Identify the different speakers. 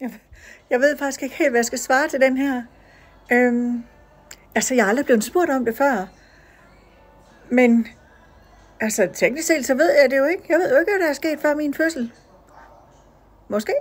Speaker 1: Jeg, jeg ved faktisk ikke helt, hvad jeg skal svare til den her. Øhm, altså, jeg har aldrig blevet spurgt om det før. Men, altså, teknisk set, så ved jeg det jo ikke. Jeg ved jo ikke, hvad der er sket før min fødsel. Måske.